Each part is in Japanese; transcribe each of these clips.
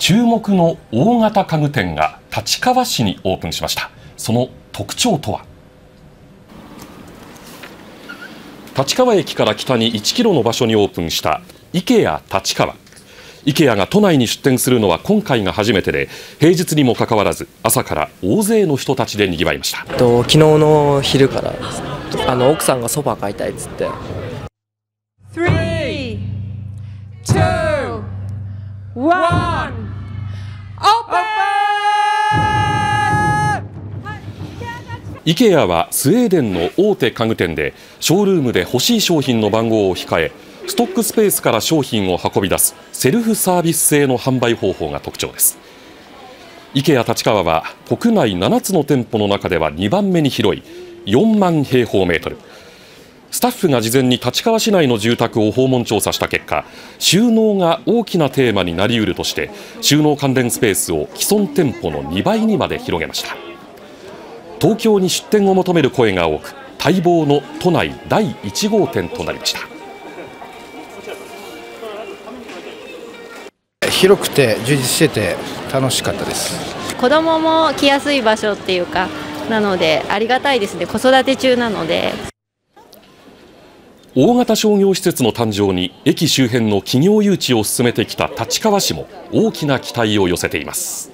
注目の大型家具店が立川市にオープンしました。その特徴とは？立川駅から北に1キロの場所にオープンした IKEA 立川。IKEA が都内に出店するのは今回が初めてで平日にもかかわらず朝から大勢の人たちで賑わいました。と昨日の昼からあの奥さんがソファ買いたいっつって。3 2 1 IKEA はスウェーデンの大手家具店でショールームで欲しい商品の番号を控えストックスペースから商品を運び出すセルフサービス製の販売方法が特徴です。IKEA 立川は国内7つの店舗の中では2番目に広い4万平方メートル。スタッフが事前に立川市内の住宅を訪問調査した結果収納が大きなテーマになりうるとして収納関連スペースを既存店舗の2倍にまで広げました。東京に出店を求める声が多く待望の都内第1号店となりました。広くて充実してて楽しかったです。子供も来やすい場所っていうかなのでありがたいですね。子育て中なので。大型商業施設の誕生に駅周辺の企業誘致を進めてきた立川市も大きな期待を寄せています。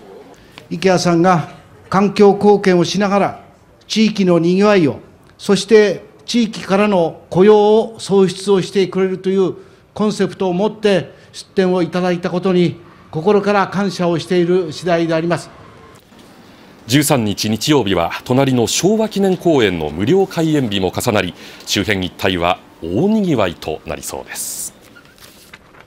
池谷さんが環境貢献をしながら地域のにぎわいをそして地域からの雇用を創出をしてくれるというコンセプトを持って出展をいただいたことに心から感謝をしている次第であります。13日日曜日は隣の昭和記念公園の無料開園日も重なり周辺一帯は大にぎわいとなりそうです。